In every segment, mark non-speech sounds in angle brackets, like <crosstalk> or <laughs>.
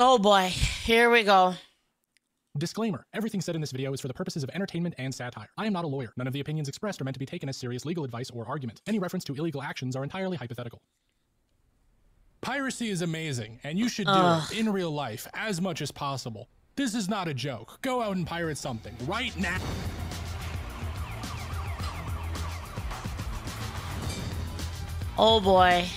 Oh boy, here we go. Disclaimer Everything said in this video is for the purposes of entertainment and satire. I am not a lawyer. None of the opinions expressed are meant to be taken as serious legal advice or argument. Any reference to illegal actions are entirely hypothetical. Piracy is amazing, and you should do Ugh. it in real life as much as possible. This is not a joke. Go out and pirate something right now. Oh boy.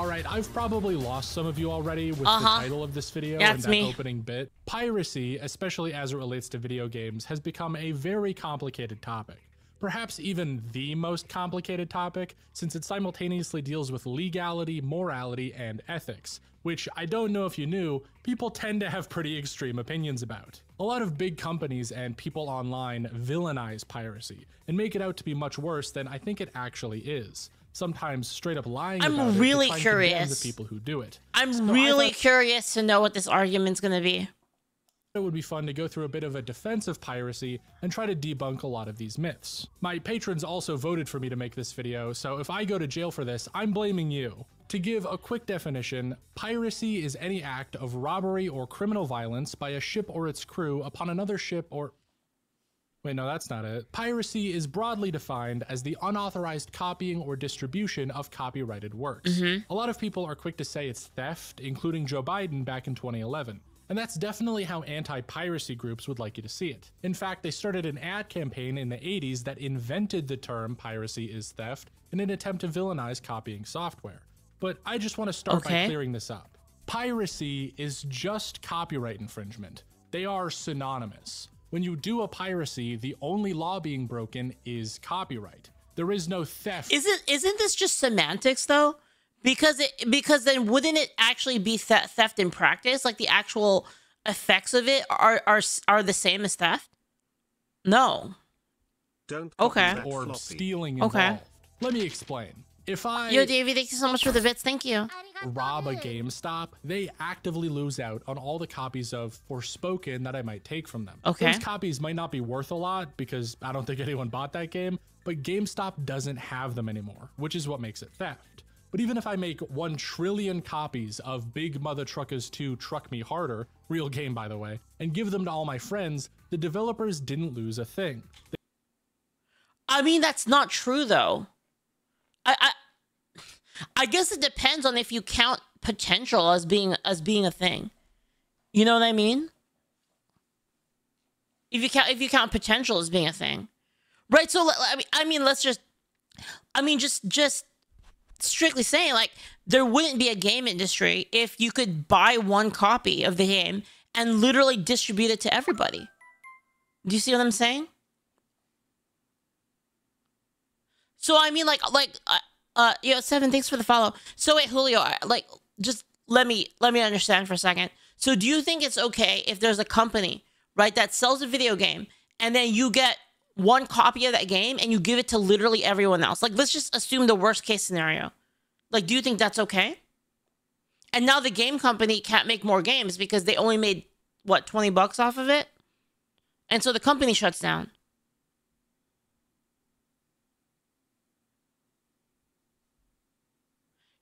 All right, I've probably lost some of you already with Uh-huh. the title of this video Yeah, and that me. opening bit. Piracy, especially as it relates to video games, has become a very complicated topic. Perhaps even the most complicated topic, since it simultaneously deals with legality, morality, and ethics, which I don't know if you knew, people tend to have pretty extreme opinions about. A lot of big companies and people online villainize piracy and make it out to be much worse than I think it actually is. Sometimes straight up lying I'm really curious. the people who do it. I'm So really thought curious to know what this argument's gonna be. it would be fun to go through a bit of a defense of piracy and try to debunk a lot of these myths. My patrons also voted for me to make this video, so if I go to jail for this, I'm blaming you. To give a quick definition, piracy is any act of robbery or criminal violence by a ship or its crew upon another ship or Wait, no, that's not it. Piracy is broadly defined as the unauthorized copying or distribution of copyrighted works. Mm-hmm. A lot of people are quick to say it's theft, including Joe Biden back in 2011. And that's definitely how anti piracy groups would like you to see it. In fact, they started an ad campaign in the 80s that invented the term piracy is theft in an attempt to villainize copying software. But I just want to start by clearing this up. Piracy is just copyright infringement, they are synonymous. When you do a piracy, the only law being broken is copyright. There is no theft. Isn't isn't this just semantics though? Because it because then wouldn't it actually be the- theft in practice? Like the actual effects of it are are are the same as theft? No. Don't Okay. or floppy. stealing Okay. involved. Let me explain. If I Yo, Davey, thank you so much for the bits. Thank you. rob a GameStop, they actively lose out on all the copies of Forspoken that I might take from them. Okay. Those copies might not be worth a lot because I don't think <laughs> anyone bought that game, but GameStop doesn't have them anymore, which is what makes it theft. But even if I make 1 trillion copies of Big Mother Truckers 2 Truck Me Harder, real game by the way, and give them to all my friends, the developers didn't lose a thing. I mean, that's not true though. I, I I guess it depends on if you count potential as being as being a thing. You know what I mean? If you count if you count potential as being a thing, right? So I mean, I mean, let's just, I mean, just just strictly saying, like, there wouldn't be a game industry if you could buy one copy of the game and literally distribute it to everybody. Do you see what I'm saying? So I mean, like, like, uh, yeah, seven. Thanks for the follow. So wait, Julio, like, just let me let me understand for a second. So do you think it's okay if there's a company, right, that sells a video game, and then you get one copy of that game and you give it to literally everyone else? Like, let's just assume the worst case scenario. Like, do you think that's okay? And now the game company can't make more games because they only made what twenty bucks off of it, and so the company shuts down.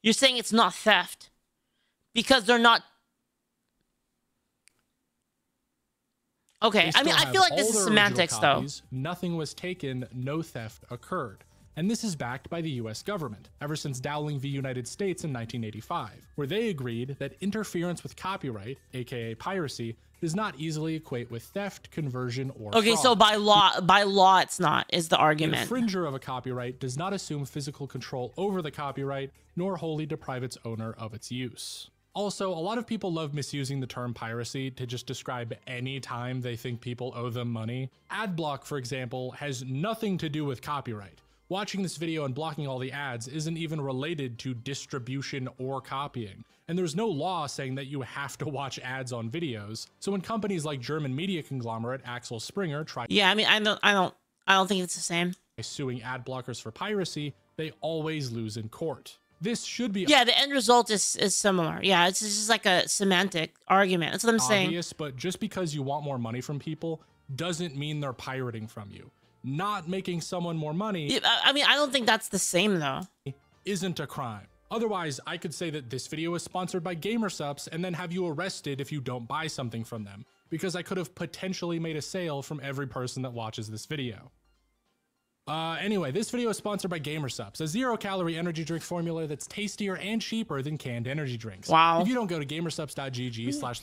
You're saying it's not theft because they're not. Okay, I mean, I feel like this is semantics, copies, Nothing was taken, no theft occurred. And this is backed by the US government, ever since Dowling v. United States in 1985, where they agreed that interference with copyright, aka piracy, does not easily equate with theft, conversion, or. Okay, so by law, by law, it's not. Is the argument. The infringer of a copyright does not assume physical control over the copyright, nor wholly deprive its owner of its use. Also, a lot of people love misusing the term piracy to just describe any time they think people owe them money. Adblock, for example, has nothing to do with copyright. Watching this video and blocking all the ads isn't even related to distribution or copying. And there's no law saying that you have to watch ads on videos. So when companies like German media conglomerate Axel Springer try yeah, I mean, I don't, I don't, I don't think it's the same. suing ad blockers for piracy, they always lose in court. This should be Yeah, the end result is is similar. Yeah, it's just like a semantic argument. That's what I'm saying. obvious, but just because you want more money from people doesn't mean they're pirating from you. Not making someone more money Yeah, I mean, I don't think that's the same though. isn't a crime. Otherwise, I could say that this video is sponsored by GamerSupps and then have you arrested if you don't buy something from them, because I could have potentially made a sale from every person that watches this video. Uh, anyway, this video is sponsored by GamerSupps, a zero-calorie energy drink formula that's tastier and cheaper than canned energy drinks. Wow. If you don't go to gamersupps.gg slash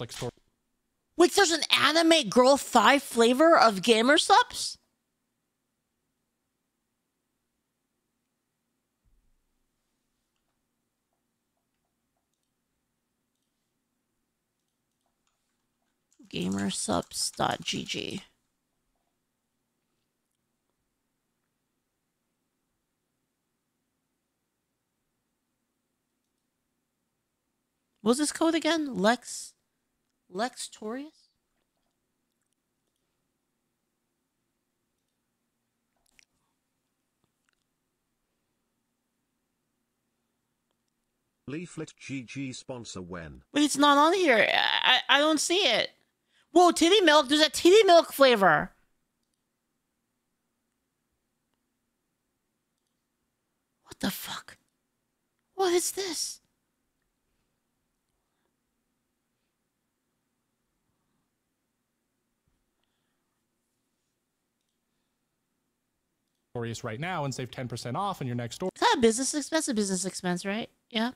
Wait, there's an anime girl thigh flavor of GamerSupps? Gamersupps.gg. What was this code again? Lex Lex Torius? Leaflit GG sponsor when. But it's not on here. I, I don't see it. Whoa, titty milk. There's a titty milk flavor. What the fuck? What is this? Right now and save 10% off on your next order. Is that a business expense? A business expense, right? Yeah.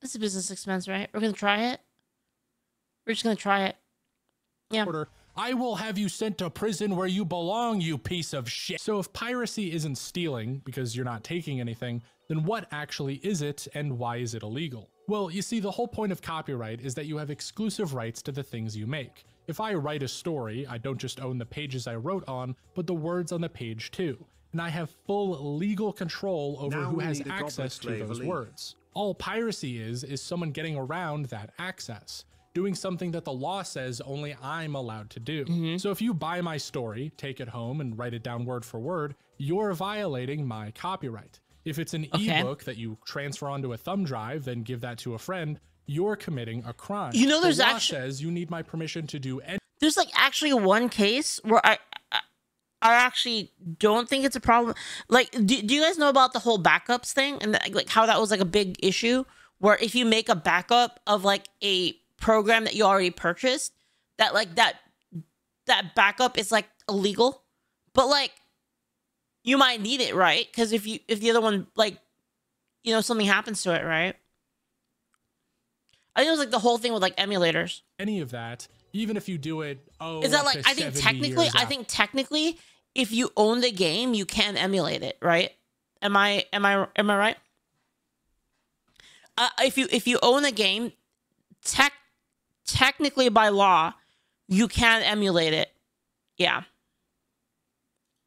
It's a business expense, right? We're gonna try it. We're just gonna try it. Yeah. order, I will have you sent to prison where you belong, you piece of shit. So if piracy isn't stealing because you're not taking anything, then what actually is it and why is it illegal? Well, you see, the whole point of copyright is that you have exclusive rights to the things you make. If I write a story, I don't just own the pages I wrote on, but the words on the page too. And I have full legal control over Now who has access to those words. All piracy is, is someone getting around that access doing something that the law says only I'm allowed to do. Mm-hmm. So if you buy my story, take it home, and write it down word for word, you're violating my copyright. If it's an Okay. ebook that you transfer onto a thumb drive, then give that to a friend, you're committing a crime. You know, there's the law actu- says you need my permission to do any There's like actually one case where I I, I actually don't think it's a problem. Like, do, do you guys know about the whole backups thing and that, like how that was like a big issue? Where if you make a backup of like a program that you already purchased, that like that that backup is like illegal, but like you might need it, right? Because if you if the other one like you know something happens to it, right? I think it was like the whole thing with like emulators. any of that, even if you do it. Oh, Is that like I think technically I think technically if you own the game you can emulate it, right? Am I am I am I right? Uh, if you if you own a game, tech technically by law you can emulate it. Yeah.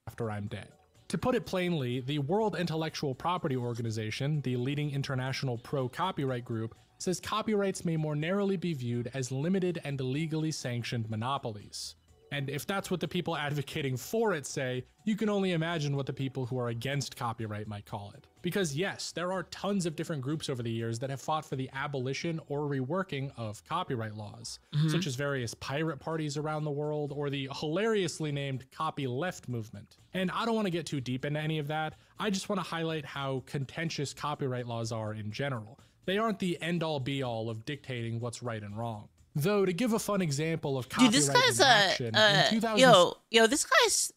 after I'm dead. To put it plainly, the World Intellectual Property Organization, the leading international pro copyright group, says copyrights may more narrowly be viewed as limited and legally sanctioned monopolies. And if that's what the people advocating for it say, you can only imagine what the people who are against copyright might call it. Because yes, there are tons of different groups over the years that have fought for the abolition or reworking of copyright laws, mm-hmm. such as various pirate parties around the world or the hilariously named copy left movement. And I don't want to get too deep into any of that. I just want to highlight how contentious copyright laws are in general. They aren't the end all be all of dictating what's right and wrong. Though to give a fun example of copyright Dude, this guy's uh, action, uh in 2000 yo, yo, this guy's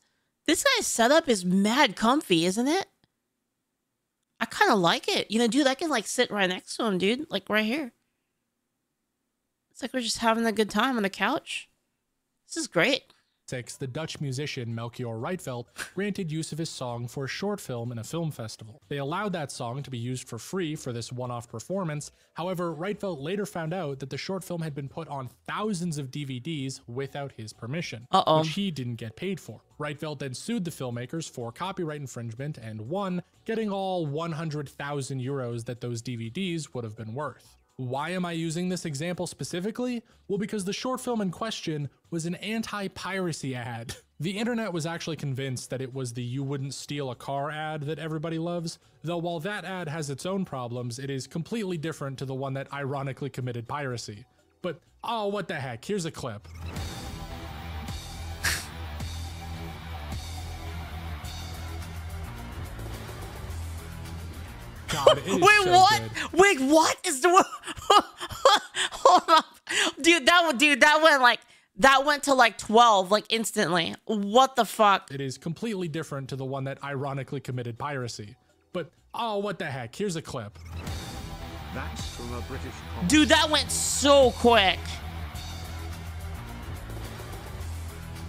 this guy's setup is mad comfy, isn't it? I kind of like it. You know, dude, I can like sit right next to him, dude, like right here. It's like we're just having a good time on the couch. This is great. 1996, the Dutch musician Melchior Rietveld granted use of his song for a short film in a film festival. They allowed that song to be used for free for this one off performance. However, Rietveld later found out that the short film had been put on thousands of DVDs without his permission, Uh-oh. which he didn't get paid for. Rietveld then sued the filmmakers for copyright infringement and won, getting all 100,000 euros that those DVDs would have been worth. Why am I using this example specifically? Well, because the short film in question was an anti piracy ad. <laughs> The internet was actually convinced that it was the you wouldn't steal a car ad that everybody loves, though while that ad has its own problems, it is completely different to the one that ironically committed piracy. But oh, what the heck, here's a clip. God, Wait, so what? good. Wait, what is the? <laughs> Hold up, dude. That one- dude, that went like that went to like twelve, like instantly. What the fuck? It is completely different to the one that ironically committed piracy. But oh, what the heck? Here's a clip. That's from a British comic. Dude, that went so quick.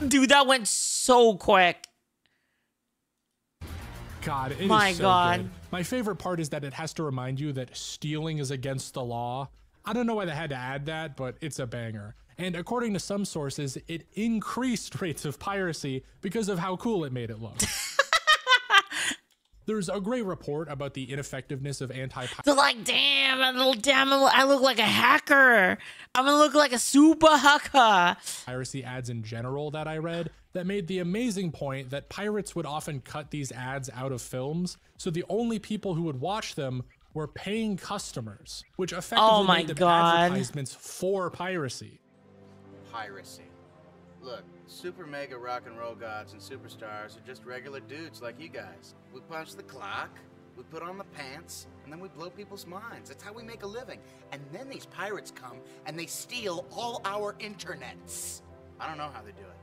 Dude, that went so quick. God, it is My so God. good. My favorite part is that it has to remind you that stealing is against the law. I don't know why they had to add that, but it's a banger. And according to some sources, it increased <laughs> rates of piracy because of how cool it made it look. <laughs> There's a great report about the ineffectiveness of anti They're like, damn, I look, damn, I look like a hacker. I'm gonna look like a super hacker. piracy ads in general that I read that made the amazing point that pirates would often cut these ads out of films, so the only people who would watch them were paying customers, which effectively Oh my made them God. advertisements for piracy. piracy. Look, super mega rock and roll gods and superstars are just regular dudes like you guys. We punch the clock, we put on the pants, and then we blow people's minds. That's how we make a living. And then these pirates come and they steal all our internets. I don't know how they do it,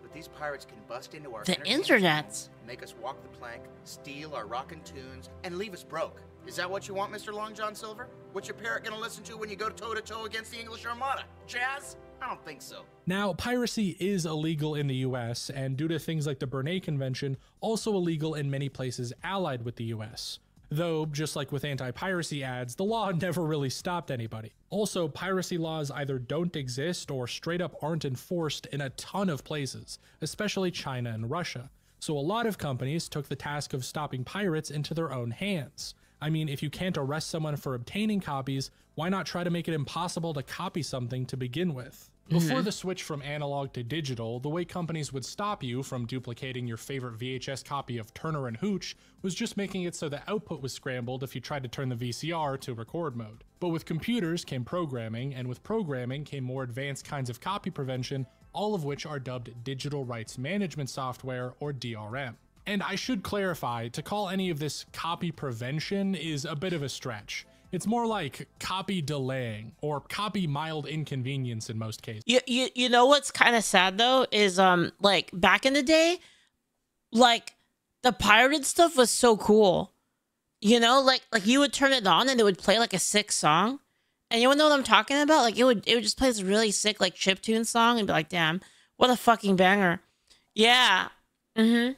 but these pirates can bust into our The internets. make us walk the plank, steal our rockin' tunes, and leave us broke. Is that what you want, Mr. Long John Silver? What's your parrot gonna listen to when you go toe to toe against the English Armada? Jazz? I don't think so. Now, piracy is illegal in the US, and due to things like the Bernay Convention, also illegal in many places allied with the US. Though, just like with anti piracy ads, the law <laughs> never really stopped anybody. Also, piracy laws either don't exist or straight up aren't enforced in a ton of places, especially China and Russia. So, a lot of companies took the task of stopping pirates into their own hands. I mean, if you can't arrest someone for obtaining copies, why not try to make it impossible to copy something to begin with? Before mm-hmm. the switch from analog to digital, the way companies would stop you from duplicating your favorite VHS copy of Turner and Hooch was just making it so the output was scrambled if you tried to turn the VCR to record mode. But with computers came programming, and with programming came more advanced kinds of copy prevention, all of which are dubbed Digital Rights Management Software or DRM. And I should clarify, to call any of this copy prevention is a bit of a stretch. It's more like copy delaying or copy mild inconvenience in most cases. You you you know what's kind of sad though is um like back in the day, like the pirated stuff was so cool. You know, like like you would turn it on and it would play like a sick song. And you know what I'm talking about? Like it would it would just play this really sick like chiptune song and be like, damn, what a fucking banger. Yeah. Mm-hmm.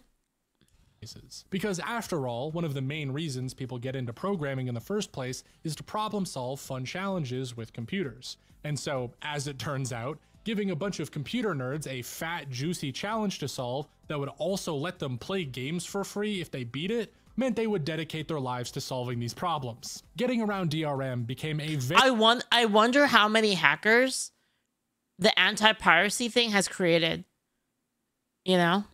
Because after all, one of the main reasons people get into programming in the first place is to problem solve fun challenges with computers. And so, as it turns out, giving a bunch of computer nerds a fat, juicy challenge to solve that would also let them play games for free if they beat it meant they would dedicate their lives to solving these problems. Getting around DRM became a very I want I wonder how many hackers the anti-piracy thing has created. You know?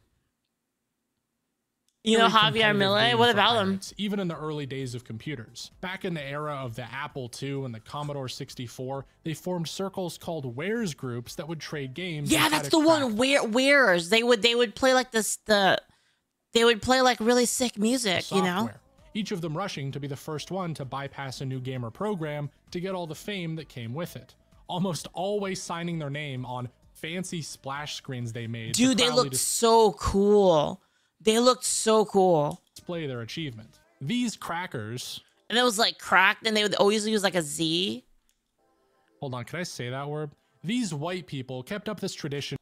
You know Javier Milei? What about him? Even in the early days of computers. Back in the era of the Apple II and the Commodore 64, they formed circles called warez groups that would trade games. Yeah, that's the one. Where wearers they would they would play like this the they would play like really sick music, you know. Each of them rushing to be the first one to bypass a new gamer program to get all the fame that came with it. Almost always signing their name on fancy splash screens they made. Dude, they looked so cool. They looked so cool. display their achievement. These crackers. And it was like cracked and they would always use like a Z. Hold on, can I say that word? These white people kept up this tradition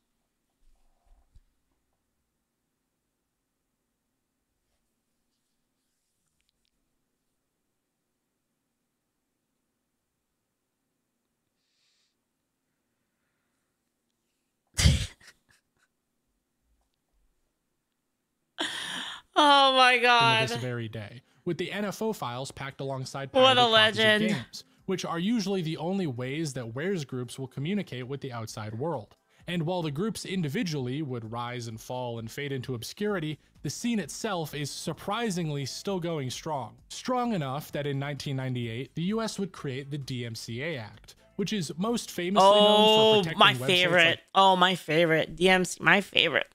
Oh my god. this very day, with the NFO files packed alongside What a pirated copies of legend. games, which are usually the only ways that warez groups will communicate with the outside world. And while the groups individually would rise and fall and fade into obscurity, the scene itself is surprisingly still going strong. Strong enough that in 1998, the US would create the DMCA Act, which is most famously known Oh, for protecting my favorite. like oh, my favorite. DMC, my favorite.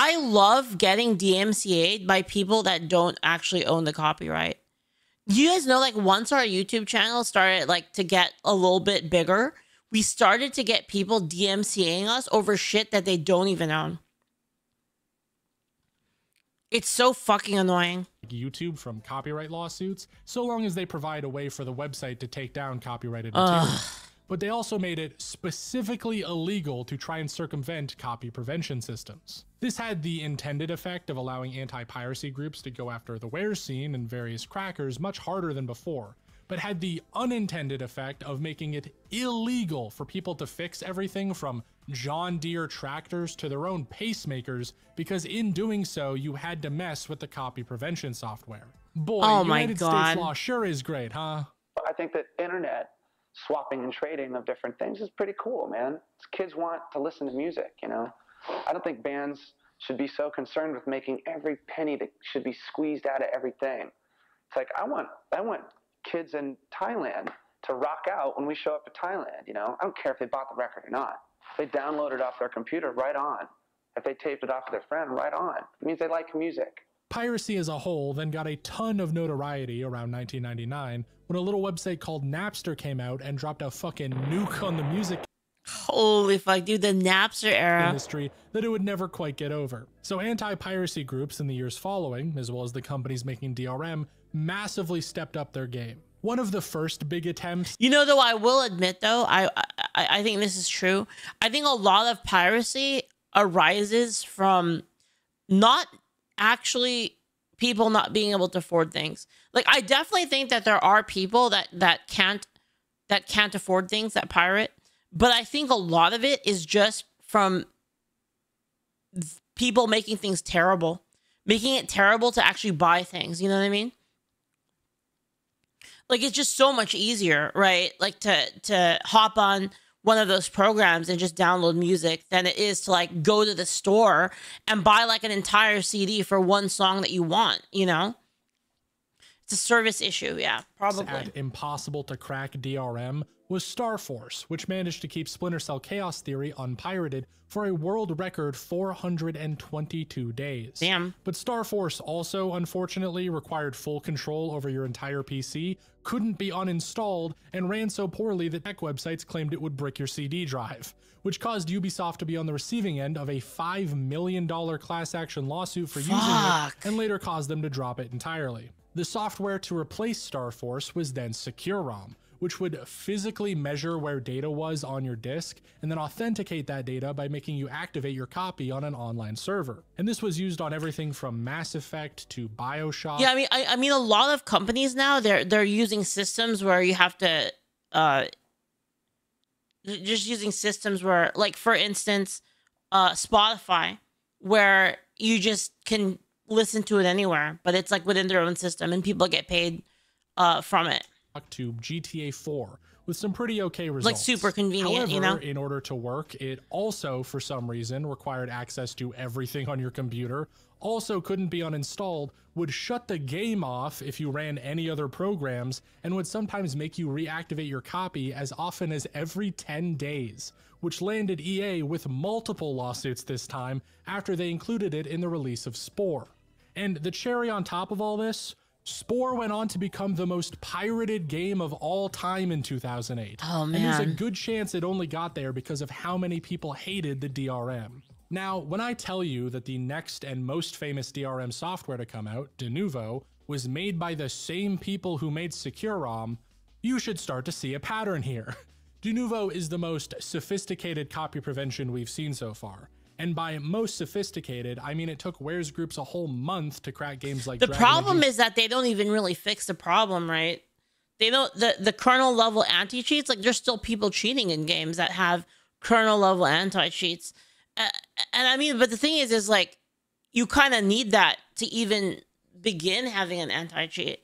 I love getting DMCA'd by people that don't actually own the copyright. You guys know, like, once our YouTube channel started like to get a little bit bigger, we started to get people DMCAing us over shit that they don't even own. It's so fucking annoying. YouTube from copyright lawsuits, so long as they provide a way for the website to take down copyrighted material. But they also made it specifically illegal to try and circumvent copy prevention systems. This had the intended effect of allowing anti piracy groups to go after the warez scene and various crackers much harder than before, but had the unintended effect of making it illegal for people to fix everything from John Deere tractors to their own pacemakers, because in doing so, you had to mess with the copy prevention software. Boy, Oh my United God. States law sure is great, huh? I think that internet swapping and trading of different things is pretty cool, man. Kids want to listen to music, you know. I don't think bands should be so concerned with making every penny that should be squeezed out of everything. It's like I want I want kids in Thailand to rock out when we show up to Thailand, you know. I don't care if they bought the record or not. They download it off their computer, right on. If they taped it off of their friend, right on. It means they like music. Piracy as a whole then got a ton of notoriety around 1999 when a little website called Napster came out and dropped a fucking nuke on the music Holy fuck, dude, the Napster era. industry that it would never quite get over. So anti piracy groups in the years following, as well as the companies making DRM, massively stepped up their game. One of the first big attempts You know, though, I will admit, though, I, I I think this is true. I think a lot of piracy arises from not actually people not being able to afford things. Like, I definitely think that there are people that that can't that can't afford things that pirate, but I think a lot of it is just from people making things terrible, making it terrible to actually buy things. You know what I mean? like it's just so much easier right like to to hop on one of those programs and just download music than it is to like go to the store and buy like an entire cd for one song that you want you know? It's a service issue yeah probably. Impossible to crack DRM was StarForce, which managed to keep Splinter Cell Chaos Theory unpirated for a world record 422 days. Damn. But StarForce also, unfortunately, required full control over your entire PC, couldn't be uninstalled, and ran so poorly that tech websites claimed it would brick your CD drive, which caused Ubisoft to be on the receiving end of a $5 million class action lawsuit for using it, and later caused them to drop it entirely. The software to replace StarForce was then SecuROM, which would physically measure where data was on your disk and then authenticate that data by making you activate your copy on an online server. And this was used on everything from Mass Effect to BioShock. yeah i mean I, I mean a lot of companies now they're they're using systems where you have to uh just using systems where like for instance uh spotify where you just can listen to it anywhere but it's like within their own system and people get paid uh from it to GTA 4 with some pretty okay results. Like, super convenient, However, you know? in order to work, it also, for some reason, required access to everything on your computer, also couldn't be uninstalled, would shut the game off if you ran any other programs, and would sometimes make you reactivate your copy as often as every 10 days, which landed EA with multiple lawsuits this time after they included it in the release of Spore. And the cherry on top of all this, Spore went on to become the most pirated game of all time in 2008. Oh, And there's a good chance it only got there because of how many people hated the DRM. Now, when I tell you that the next and most famous DRM software to come out, Denuvo, was made by the same people who made SecuROM, you should start to see a pattern here. <laughs> Denuvo is the most sophisticated copy prevention we've seen so far. And by most sophisticated, I mean it took Warez Groups a whole month to crack games like the Dragon problem is that they don't even really fix the problem right they don't the, the kernel level anti cheats like there's still people cheating in games that have kernel level anti cheats uh, and i mean but the thing is is like you kind of need that to even begin having an anti cheat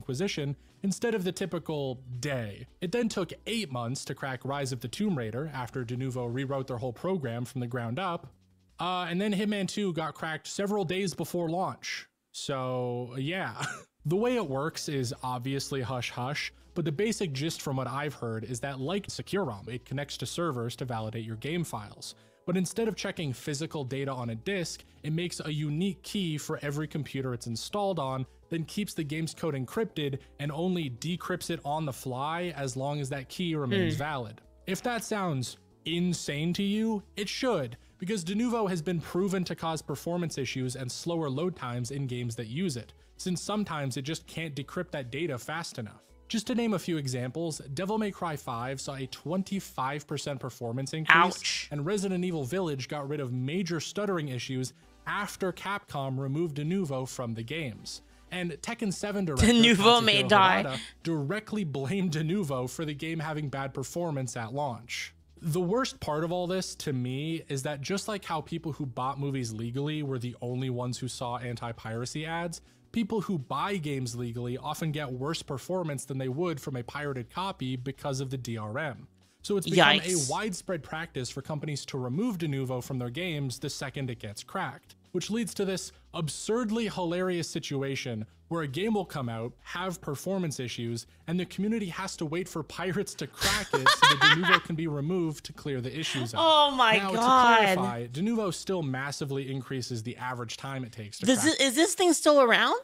Inquisition instead of the typical day. It then took eight months to crack Rise of the Tomb Raider after Denuvo rewrote their whole program from the ground up. Uh, and then Hitman 2 got cracked several days before launch. So, yeah. <laughs> the way it works is obviously hush hush, but the basic gist from what I've heard is that, like SecuROM, it connects to servers to validate your game files. but instead of checking physical data on a disk, it makes a unique key for every computer it's installed on, then keeps the game's code encrypted and only decrypts it on the fly as long as that key remains valid. If that sounds insane to you, it should, because Denuvo has been proven to cause performance issues and slower load times in games that use it, since sometimes it just can't decrypt that data fast enough. Just to name a few examples, Devil May Cry 5 saw a 25% performance increase, Ouch. and Resident Evil Village got rid of major stuttering issues after Capcom removed Denuvo from the games. And Tekken 7 director Denuvo may die. Directly blamed Denuvo for the game having bad performance at launch. The worst part of all this to me is that just like how people who bought movies legally were the only ones who saw anti piracy ads, people who buy games legally often get worse performance than they would from a pirated copy because of the DRM. So it's become Yikes. a widespread practice for companies to remove Denuvo from their games the second it gets cracked, which leads to this absurdly hilarious situation where a game will come out, have performance issues, and the community has to wait for pirates to crack it so the Denuvo can be removed to clear the issues. Oh my now, God. to clarify, Denuvo still massively increases the average time it takes to Does crack is this thing still around?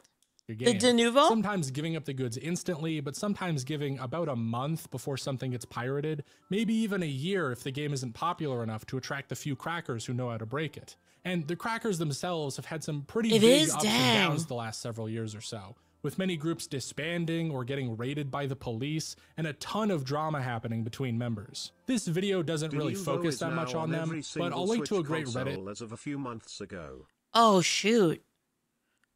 Your The game. Denuvo? Sometimes giving up the goods instantly, but sometimes giving about a month before something gets pirated, maybe even a year if the game isn't popular enough to attract the few crackers who know how to break it. And the crackers themselves have had some pretty It big is, ups dang. and downs the last several years or so, with many groups disbanding or getting raided by the police, and a ton of drama happening between members. This video doesn't really focus that much now on them, but single I'll link to a great console Reddit as of a few months ago. Oh shoot.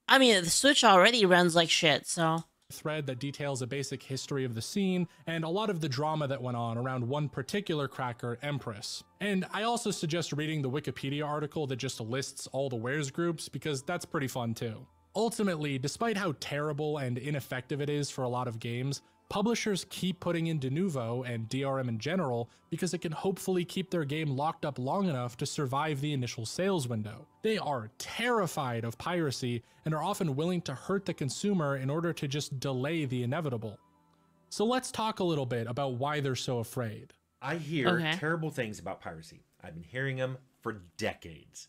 I mean, the Switch already runs like shit, so thread that details a basic history of the scene and a lot of the drama that went on around one particular cracker, Empress. And I also suggest reading the Wikipedia article that just lists all the warez groups because that's pretty fun too. Ultimately, despite how terrible and ineffective it is for a lot of games, publishers keep putting in Denuvo and DRM in general because it can hopefully keep their game locked up long enough to survive the initial sales window. They are terrified of piracy and are often willing to hurt the consumer in order to just delay the inevitable. So let's talk a little bit about why they're so afraid. I hear Okay. terrible things about piracy. I've been hearing them for decades.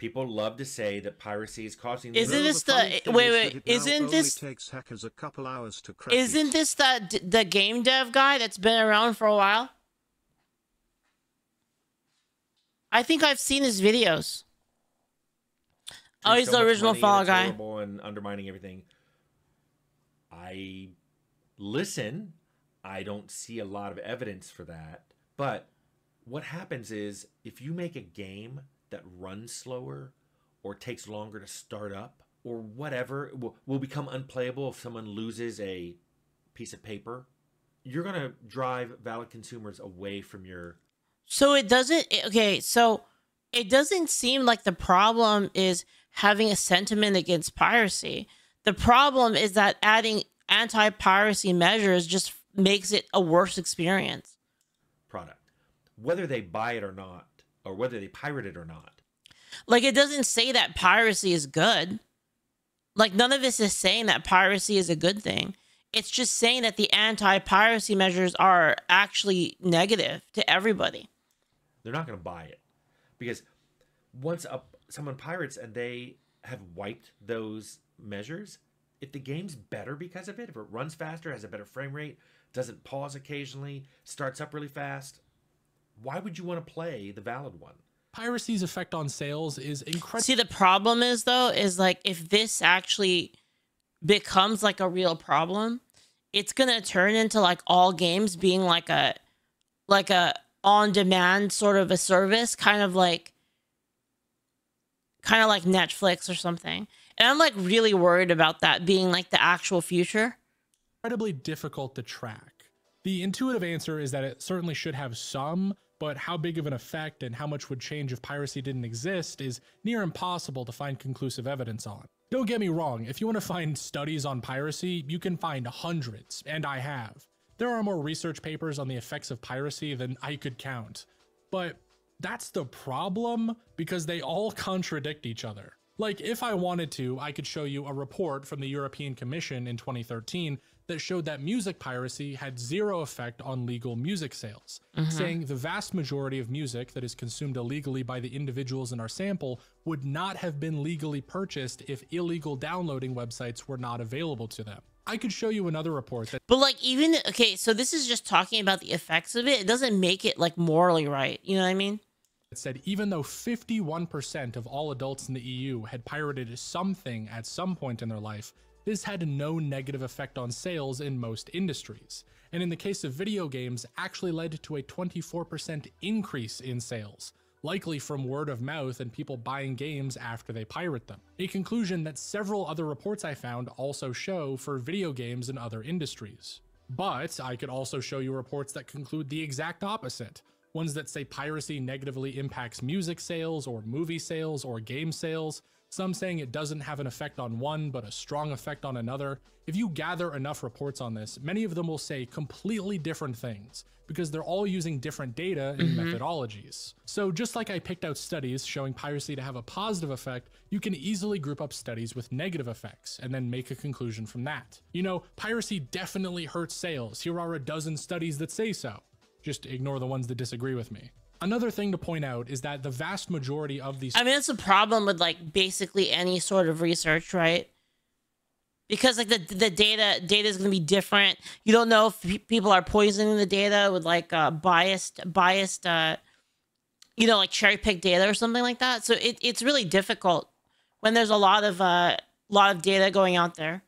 People love to say that piracy is causing Isn't this the- wait, is wait, that it now isn't this- takes hackers a couple hours to crack isn't it. this the the game dev guy that's been around for a while? I think I've seen his videos. Oh, he's so the original Fall Guy. and undermining everything. I listen. I don't see a lot of evidence for that. But what happens is if you make a game that runs slower or takes longer to start up or whatever will, will become unplayable if someone loses a piece of paper, you're going to drive valid consumers away from your So it doesn't okay, so it doesn't seem like the problem is having a sentiment against piracy. The problem is that adding anti-piracy measures just makes it a worse experience. product. Whether they buy it or not, or whether they pirate it or not. Like it doesn't say that piracy is good. Like none of this is saying that piracy is a good thing. It's just saying that the anti-piracy measures are actually negative to everybody. they're not going to buy it because once a, someone pirates and they have wiped those measures if the game's better because of it if it runs faster has a better frame rate doesn't pause occasionally starts up really fast why would you want to play the valid one Piracy's effect on sales is incredible. See, the problem is though, is like if this actually becomes like a real problem, it's gonna turn into like all games being like a like a on demand sort of a service, kind of like kind of like Netflix or something. And I'm like really worried about that being like the actual future. incredibly difficult to track. The intuitive answer is that it certainly should have some, but how big of an effect and how much would change if piracy didn't exist is near impossible to find conclusive evidence on. Don't get me wrong, if you want to find studies on piracy, you can find hundreds, and I have. There are more research papers on the effects of piracy than I could count. But that's the problem because they all <laughs> contradict each other. Like, if I wanted to, I could show you a report from the European Commission in 2013 that showed that music piracy had zero effect on legal music sales, Mm-hmm. saying the vast majority of music that is consumed illegally by the individuals in our sample would not have been legally purchased if illegal downloading websites were not available to them. I could show you another report that But like even okay, so this is just talking about the effects of it. It doesn't make it like morally right. You know what I mean? It said even though 51% of all adults in the EU had pirated something at some point in their life, this had no negative effect on sales in most industries. And in the case of video games, actually led to a 24% increase in sales, likely from word of mouth and people buying games after they pirate them. A conclusion that several other reports I found also show for video games and other industries. But I could also show you reports that conclude the exact opposite. Ones that say piracy negatively impacts music sales or movie sales or game sales. Some saying it doesn't have an effect on one, but a strong effect on another. If you gather enough reports on this, many of them will say completely different things because they're all using different data and mm-hmm. methodologies. So, just like I picked out studies showing piracy to have a positive effect, you can easily group up studies with negative effects and then make a conclusion from that. You know, piracy definitely hurts sales. Here are a dozen studies that say so. Just ignore the ones that disagree with me. Another thing to point out is that the vast majority of these I mean, that's a problem with like basically any sort of research, right? Because like the the data data is going to be different. You don't know if pe- people are poisoning the data with like uh, biased biased, uh, you know, like cherry picked data or something like that. So it, it's really difficult when there's a lot of uh, lot of data going out there.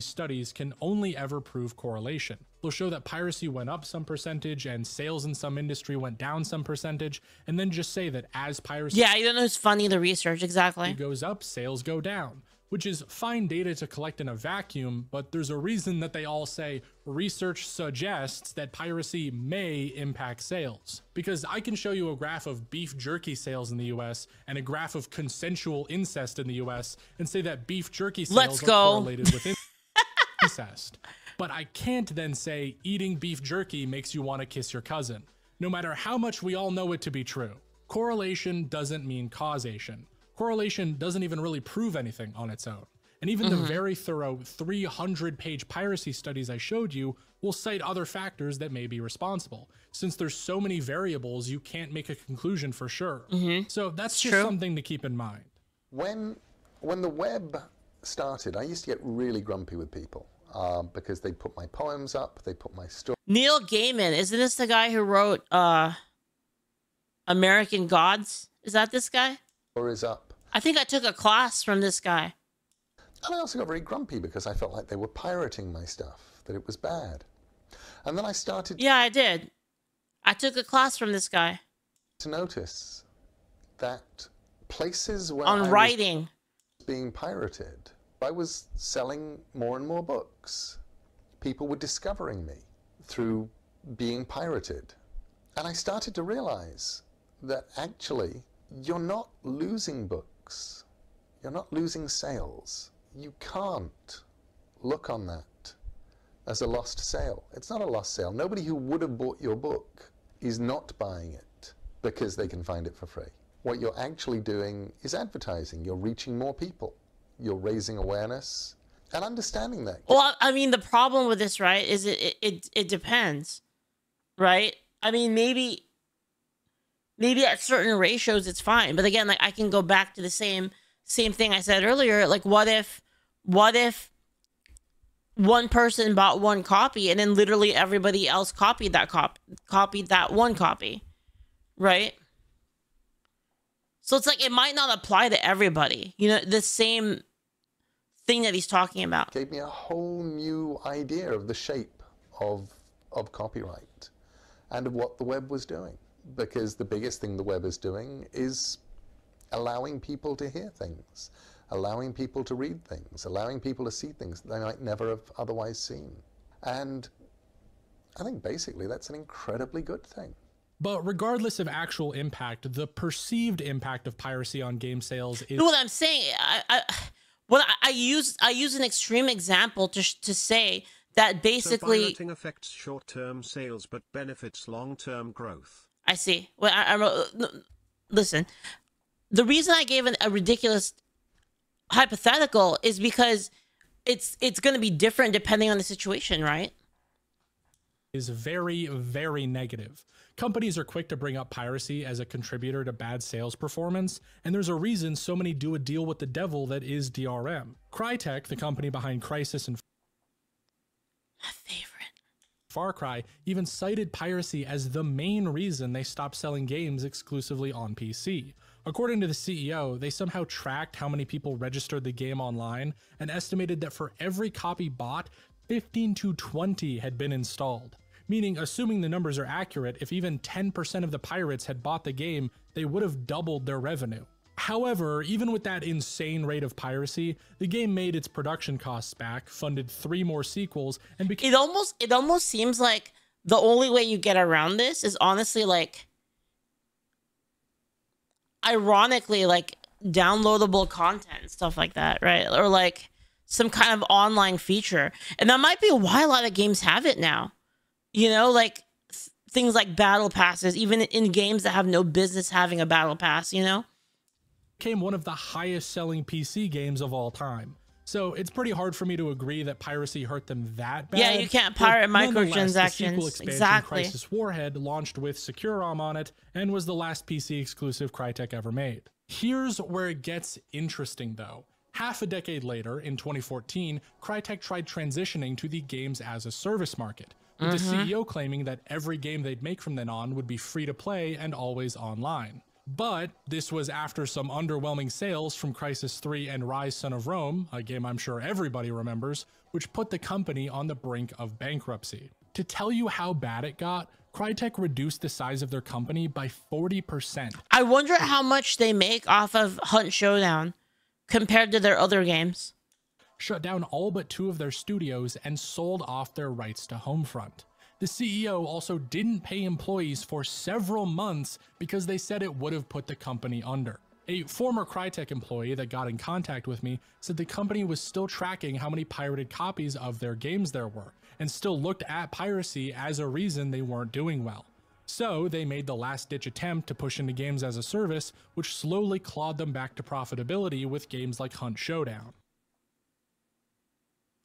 studies can only ever prove correlation. They'll show that piracy went up some percentage and sales in some industry went down some percentage, and then just say that as piracy Yeah, you know who's funding the research exactly. goes up, sales go down, which is fine data to collect in a vacuum, but there's a reason that they all say research suggests that piracy may impact sales. Because I can show you a graph of beef jerky sales in the US and a graph of consensual incest in the US and say that beef jerky sales Let's are go. correlated with <laughs> incest. But I can't then say eating beef jerky makes you want to kiss your cousin, no matter how much we all know it to be true. Correlation doesn't mean causation. Correlation doesn't even really prove anything on its own. And even the mm-hmm. very thorough 300 page piracy studies I showed you will cite other factors that may be responsible. Since there's so many variables, you can't make a conclusion for sure. Mm-hmm. So that's just True. something to keep in mind. When when the web started, I used to get really grumpy with people um, because they put my poems up, they put my story. Neil Gaiman, isn't this the guy who wrote uh American Gods? Is that this guy? Or is up. I think I took a class from this guy. And I also got very grumpy because I felt like they were pirating my stuff, that it was bad. And then I started Yeah, I did. I took a class from this guy to notice that places where I on was writing. being pirated, I was selling more and more books. People were discovering me through being pirated. And I started to realize that actually you're not losing books, you're not losing sales. You can't look on that as a lost sale. It's not a lost sale. Nobody who would have bought your book is not buying it because they can find it for free. What you're actually doing is advertising. You're reaching more people. You're raising awareness and understanding that. Well, I- mean, the problem with this, right, is it it it, it depends, right? I mean, maybe maybe at certain ratios it's fine, but again, like I can go back to the same same thing I said earlier. Like, what if what if one person bought one copy and then literally everybody else copied that cop copied that one copy, right? So it's like it might not apply to everybody. You know, the same thing that he's talking about. gave me a whole new idea of the shape of, of copyright and of what the web was doing. Because the biggest thing the web is doing is allowing people to hear things, allowing people to read things, allowing people to see things they might never have otherwise seen. And I think basically that's an incredibly good thing. But regardless of actual impact, the perceived impact of piracy on game sales is what I'm saying, I, I what I, I use I use an extreme example to to say that So basically pirating affects short-term sales but benefits long-term growth. I see. Well, I, I wrote- n- listen. The reason I gave an, a ridiculous hypothetical is because it's it's going to be different depending on the situation, right? Is very, very negative. Companies are quick to bring up piracy as a contributor to bad sales performance, and there's a reason so many do a deal with the devil that is DRM. Crytek, the company behind Crysis and My favorite. Far Cry, even cited piracy as the main reason they stopped selling games exclusively on PC. According to the CEO, they somehow tracked how many people registered the game online and estimated that for every copy bought, 15 to 20 had been installed. Meaning, assuming the numbers are accurate, if even 10% of the pirates had bought the game, they would have doubled their revenue. However, even with that insane rate of piracy, the game made its production costs back, funded three more sequels, and became It almost it almost seems like the only way you get around this is honestly like ironically like downloadable content and stuff like that, right? Or like some kind of online feature. And that might be why a lot of games have it now. You know, like th- things like battle passes even in games that have no business having a battle pass, you know? became one of the highest selling PC games of all time. So it's pretty hard for me to agree that piracy hurt them that bad. Yeah, you can't but pirate the microtransactions. sequel expansion, Exactly. Crysis Warhead launched with SecuROM on it and was the last PC exclusive Crytek ever made. Here's where it gets interesting though. Half a decade later, in 2014, Crytek tried transitioning to the games as a service market, with the mm-hmm. CEO claiming that every game they'd make from then on would be free to play and always online. But this was after some underwhelming sales from Crysis 3 and Ryse Son of Rome, a game I'm sure everybody remembers, which put the company on the brink of bankruptcy. To tell you how bad it got, Crytek reduced the size of their company by 40%. I wonder how much they make off of Hunt Showdown compared to their other games. Shut down all but two of their studios and sold off their rights to Homefront. The CEO also didn't pay employees for several months because they said it would have put the company under. A former Crytek employee that got in contact with me said the company was still tracking how many pirated copies of their games there were, and still looked at piracy as a reason they weren't doing well. So they made the last ditch attempt to push into games as a service, which slowly clawed them back to profitability with games like Hunt Showdown.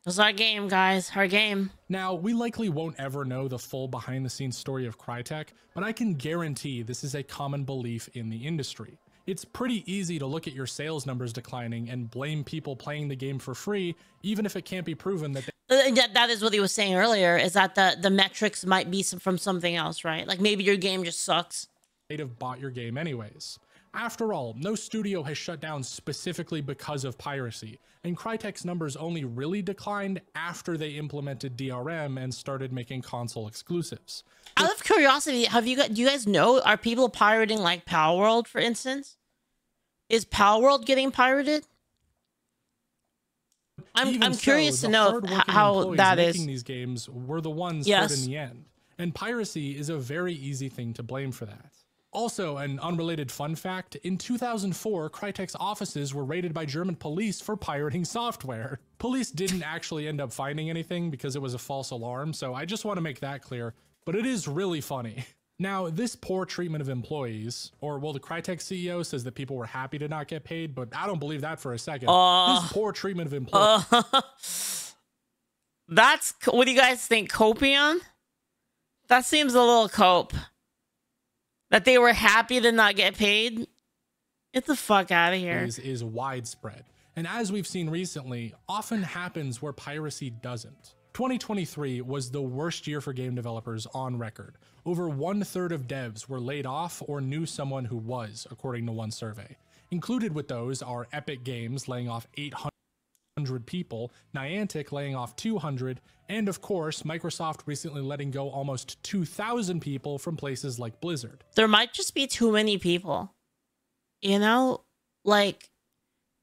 It's our game, guys. Our game. Now, we likely won't ever know the full behind the scenes story of Crytek, but I can guarantee this is a common belief in the industry. It's pretty easy to look at your sales numbers declining and blame people playing the game for free, even if it can't be proven that Uh, That, that is what he was saying earlier. Is that the the metrics might be some, from something else, right? Like maybe your game just sucks. they'd have bought your game anyways. After all, no studio has shut down specifically because of piracy, and Crytek's numbers only really declined after they implemented DRM and started making console exclusives. Out of curiosity, have you got? Do you guys know? Are people pirating like Palworld, for instance? Is Palworld getting pirated? I'm I'm so, curious to know how that making is. These games were the ones Yes. in the end, and piracy is a very easy thing to blame for that. Also, an unrelated fun fact: in 2004, Crytek's offices were raided by German police for pirating software. Police didn't actually end up finding anything because it was a false alarm, so I just want to make that clear. But it is really funny. Now, this poor treatment of employees, or well, the Crytek CEO says that people were happy to not get paid, but I don't believe that for a second. Uh. this poor treatment of employees. <laughs> That's what do you guys think, Copion? That seems a little cope. That they were happy to not get paid. Get the fuck out of here. is, is widespread, and as we've seen recently, often happens where piracy doesn't. 2023 was the worst year for game developers on record. Over one third of devs were laid off or knew someone who was, according to one survey. Included with those are Epic Games laying off 800 people, Niantic laying off 200, and of course, Microsoft recently letting go almost 2,000 people from places like Blizzard. There might just be too many people. You know? Like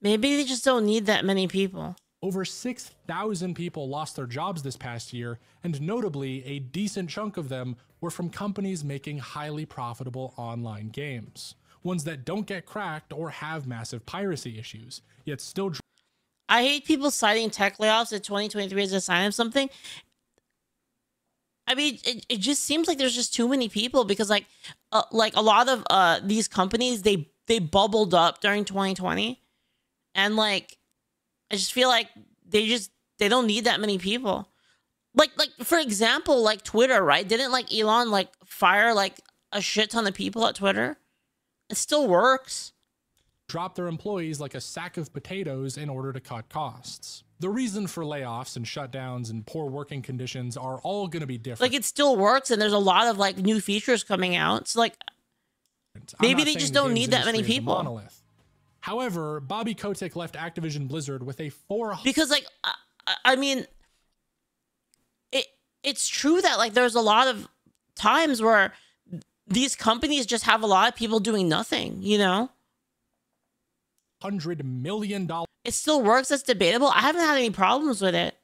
maybe they just don't need that many people. Over 6,000 people lost their jobs this past year, and notably, a decent chunk of them were from companies making highly profitable online games. Ones that don't get cracked or have massive piracy issues, yet still I hate people citing tech layoffs at 2023 as a sign of something. I mean, it, it just seems like there's just too many people because like uh, like a lot of uh these companies they they bubbled up during 2020 and like I just feel like they just they don't need that many people. Like like for example, like Twitter, right? Didn't like Elon like fire like a shit ton of people at Twitter? It still works. Drop their employees like a sack of potatoes in order to cut costs. The reason for layoffs and shutdowns and poor working conditions are all going to be different. Like it still works and there's a lot of like new features coming out. So like maybe they just the don't need that many industry is a people. However, Bobby Kotick left Activision Blizzard with a four because like I, I- I mean it it's true that like there's a lot of times where these companies just have a lot of people doing nothing, you know? Hundred million dollar It still works. That's debatable. I haven't had any problems with it.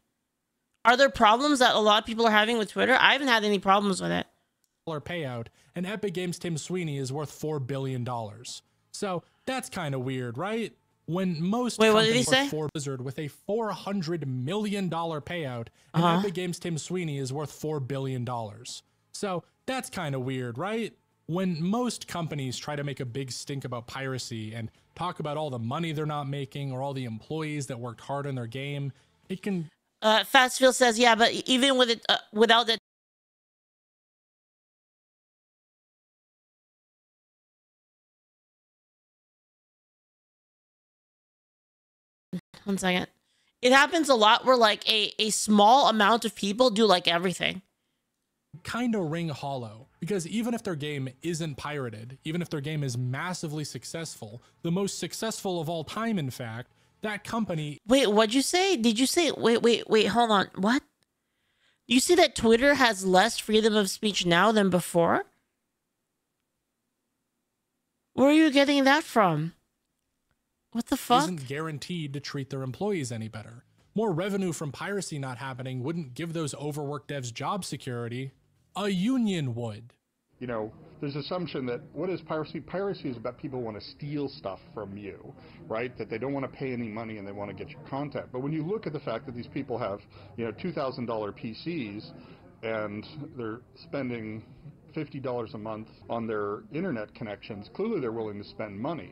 Are there problems that a lot of people are having with Twitter? I haven't had any problems with it. payout, and Epic Games Tim Sweeney is worth four billion dollars. So that's kind of weird, right? When most Wait, what did he say? For Blizzard with a four hundred million dollar payout, and Uh-huh. Epic Games Tim Sweeney is worth four billion dollars. So that's kind of weird, right? When most companies try to make a big stink about piracy and talk about all the money they're not making or all the employees that worked hard on their game, it can Uh, Fastfield says, yeah, but even with it, uh, without the one second, it happens a lot where like a a small amount of people do like everything. Kind of ring hollow because even if their game isn't pirated, even if their game is massively successful, the most successful of all time, in fact, that company Wait, what'd you say? Did you say? Wait, wait, wait. Hold on. What? You see that Twitter has less freedom of speech now than before? Where are you getting that from? What the fuck? isn't guaranteed to treat their employees any better. More revenue from piracy not happening wouldn't give those overworked devs job security. A union would. you know, there's assumption that what is piracy? Piracy is about people want to steal stuff from you, right? That they don't want to pay any money and they want to get your content. But when you look at the fact that these people have, you know, $2,000 PCs and they're spending $50 a month on their internet connections, clearly they're willing to spend money.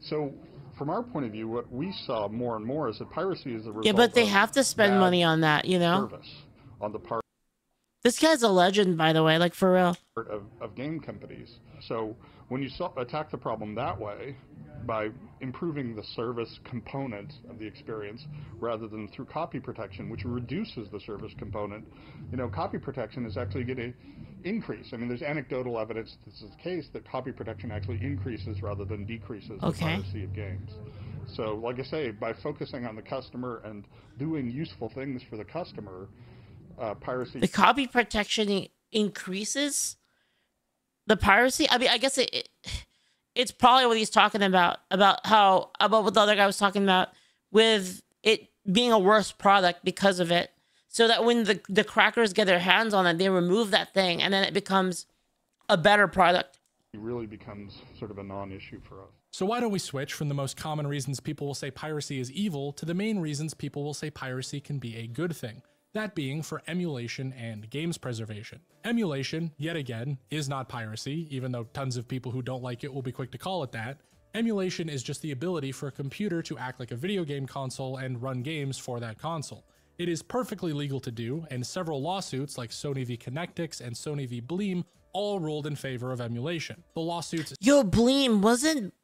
So from our point of view, what we saw more and more is that piracy is the result yeah, but they of have to spend money on that, you know? service on the part This guy's a legend, by the way, like for real. of, of game companies. So when you so- attack the problem that way, by improving the service component of the experience rather than through copy protection, which reduces the service component, you know, copy protection is actually going to increase. I mean, there's anecdotal evidence that this is the case that copy protection actually increases rather than decreases the Okay. piracy of games. So, like I say, by focusing on the customer and doing useful things for the customer, uh, piracy The copy protection increases the piracy. I mean, I guess it, it it's probably what he's talking about about how about what the other guy was talking about with it being a worse product because of it. So that when the the crackers get their hands on it, they remove that thing, and then it becomes a better product. It really becomes sort of a non-issue for us. So why don't we switch from the most common reasons people will say piracy is evil to the main reasons people will say piracy can be a good thing? That being for emulation and games preservation. Emulation, yet again, is not piracy, even though tons of people who don't like it will be quick to call it that. Emulation is just the ability for a computer to act like a video game console and run games for that console. It is perfectly legal to do, and several lawsuits like Sony v. Connectix and Sony v. Bleem all ruled in favor of emulation. The lawsuits Yo, Bleem wasn't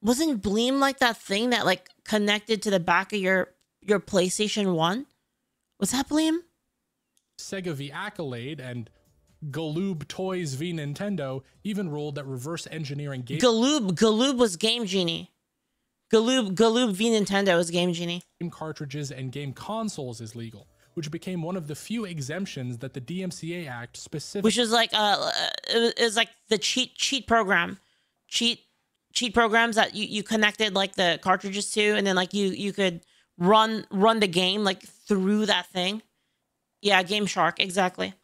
wasn't Bleem like that thing that like connected to the back of your your PlayStation One? Was that Bleem? Sega v Accolade and Galoob Toys v Nintendo even ruled that reverse engineering game Galoob Galoob was Game Genie. Galoob Galoob v Nintendo was Game Genie. Game cartridges and game consoles is legal, which became one of the few exemptions that the DMCA Act specifically which is like uh it was- it was like the cheat cheat program cheat cheat programs that you you connected like the cartridges to and then like you you could run run the game like through that thing yeah game shark exactly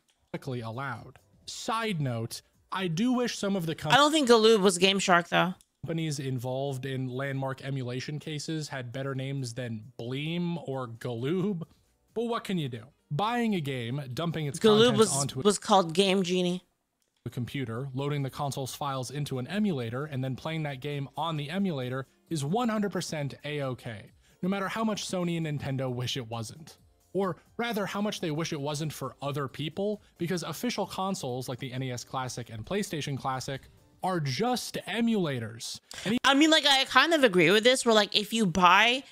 allowed. Side note, I do wish some of the i don't think galoob was game shark though companies involved in landmark emulation cases had better names than Bleem or Galoob, but what can you do? Buying a game, dumping its galoob was onto a was called game genie a computer, loading the console's files into an emulator, and then playing that game on the emulator is 100% A-OK. no matter how much Sony and Nintendo wish it wasn't. Or rather, how much they wish it wasn't for other people, because official consoles like the NES Classic and PlayStation Classic are just emulators. I mean, like I kind of agree with this. Where like if you buy,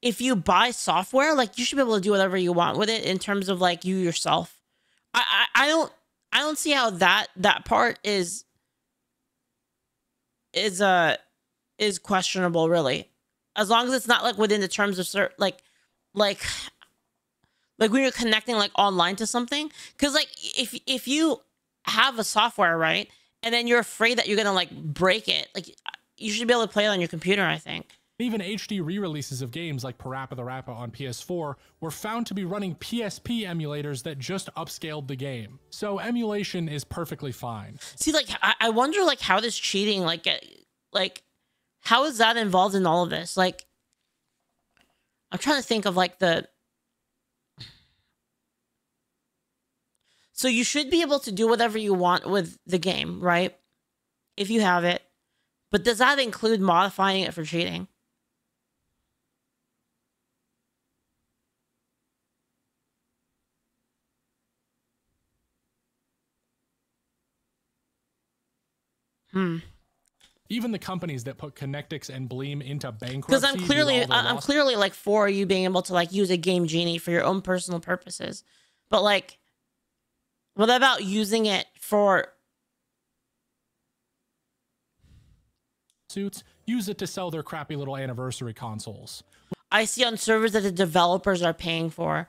if you buy software, like you should be able to do whatever you want with it in terms of like you yourself. I I, I don't I don't see how that that part is is uh is questionable really. As long as it's not like within the terms of certain like like like when you're connecting like online to something. Because like if if you have a software right and then you're afraid that you're gonna like break it like you should be able to play it on your computer i think even HD re-releases of games like Parappa the Rapper on PS4 were found to be running PSP emulators that just upscaled the game. So emulation is perfectly fine. see like i, I wonder like how this cheating like uh, like how is that involved in all of this like i'm trying to think of like the so you should be able to do whatever you want with the game right if you have it but does that include modifying it for cheating hmm Even the companies that put Connectix and Bleem into bankruptcy because I'm clearly I- I'm loss- clearly like for you being able to like use a game genie for your own personal purposes, but like, what about using it for? suits use it to sell their crappy little anniversary consoles. I see on servers that the developers are paying for.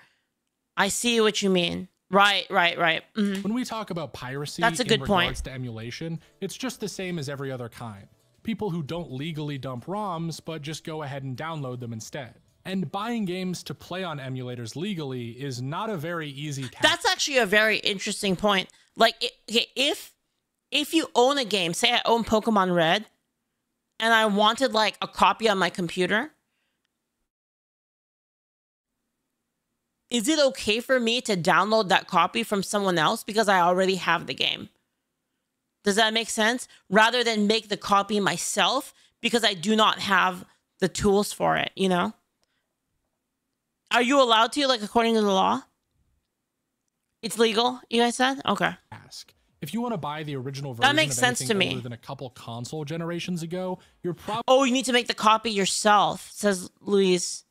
I see what you mean. Right, right, right. Mhm. When we talk about piracy That's a good in point. regards to emulation, it's just the same as every other kind. People who don't legally dump ROMs, but just go ahead and download them instead. And buying games to play on emulators legally is not a very easy task. That's actually a very interesting point. Like, if if you own a game, say I own Pokemon Red, and I wanted like a copy on my computer, is it okay for me to download that copy from someone else because I already have the game? Does that make sense? Rather than make the copy myself because I do not have the tools for it, you know? Are you allowed to, like, according to the law? It's legal, you guys said? Okay. task. If you want to buy the original version That makes sense to me. than a couple console generations ago, you're probably Oh, you need to make the copy yourself, says Luis.